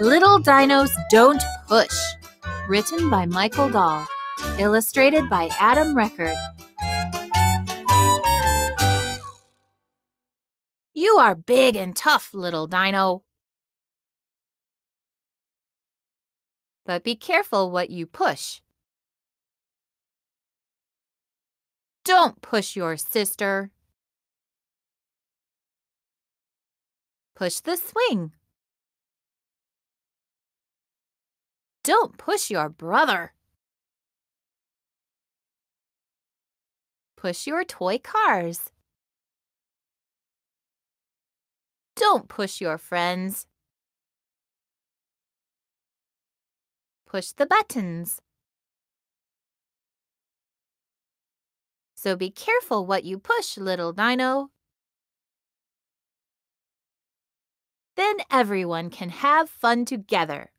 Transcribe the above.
Little Dinos Don't Push. Written by Michael Dahl. Illustrated by Adam Record. You are big and tough, little dino. But be careful what you push. Don't push your sister. Push the swing. Don't push your brother. Push your toy cars. Don't push your friends. Push the buttons. So be careful what you push, little dino. Then everyone can have fun together.